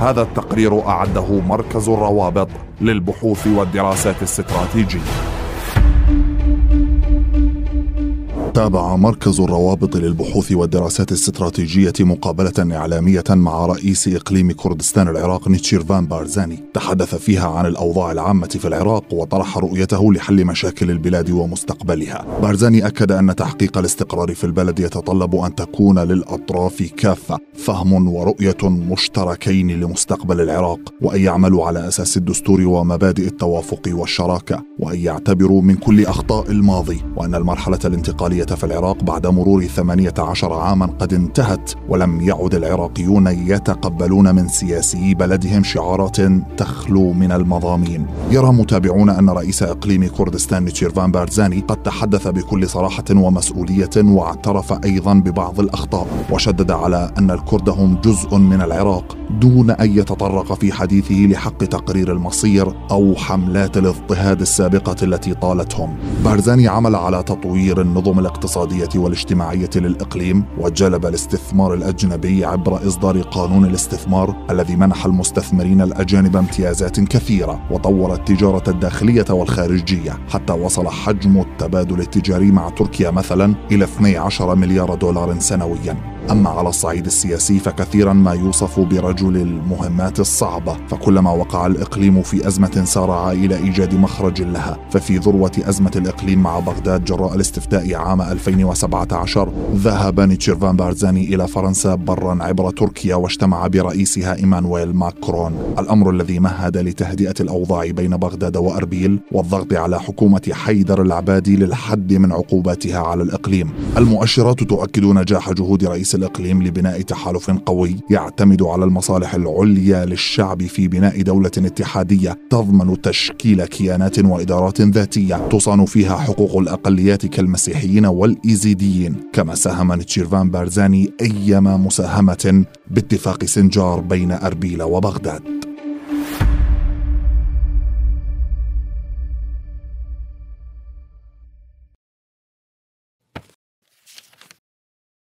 هذا التقرير أعده مركز الروابط للبحوث والدراسات الاستراتيجية. تابع مركز الروابط للبحوث والدراسات الاستراتيجية مقابلة إعلامية مع رئيس إقليم كردستان العراق نيتشيرفان بارزاني. تحدث فيها عن الأوضاع العامة في العراق وطرح رؤيته لحل مشاكل البلاد ومستقبلها. بارزاني أكد أن تحقيق الاستقرار في البلد يتطلب أن تكون للأطراف كافة فهم ورؤية مشتركين لمستقبل العراق وأن يعملوا على أساس الدستور ومبادئ التوافق والشراكة وأن يعتبروا من كل أخطاء الماضي وأن المرحلة الانتقالية في العراق بعد مرور 18 عاما قد انتهت ولم يعد العراقيون يتقبلون من سياسي بلدهم شعارات تخلو من المضامين يرى متابعون أن رئيس إقليم كردستان نيتشيرفان بارزاني قد تحدث بكل صراحة ومسؤولية واعترف أيضا ببعض الأخطاء وشدد على أن الكرد هم جزء من العراق دون أن يتطرق في حديثه لحق تقرير المصير أو حملات الاضطهاد السابقة التي طالتهم. بارزاني عمل على تطوير النظم الاقتصادية والاجتماعية للإقليم وجلب الاستثمار الأجنبي عبر إصدار قانون الاستثمار الذي منح المستثمرين الأجانب امتيازات كثيرة وطور التجاره الداخلية والخارجية حتى وصل حجم التبادل التجاري مع تركيا مثلا إلى 12 مليار دولار سنويا. أما على الصعيد السياسي فكثيرا ما يوصف برجل المهمات الصعبة فكلما وقع الإقليم في أزمة سارع إلى إيجاد مخرج لها. ففي ذروة أزمة الإقليم مع بغداد جراء الاستفتاء عام 2017 ذهب نيتشيرفان بارزاني إلى فرنسا برا عبر تركيا واجتمع برئيسها إيمانويل ماكرون. الأمر الذي مهد لتهدئة الأوضاع بين بغداد وأربيل والضغط على حكومة حيدر العبادي للحد من عقوباتها على الإقليم. المؤشرات تؤكد نجاح جهود رئيس الإقليم لبناء تحالف قوي يعتمد على المصالح العليا للشعب في بناء دولة اتحادية تضمن تشكيل كيانات وإدارات ذاتية تصان فيها حقوق الأقليات كالمسيحيين والإيزيديين. كما ساهم نتشيرفان بارزاني أيما مساهمة باتفاق سنجار بين أربيل وبغداد.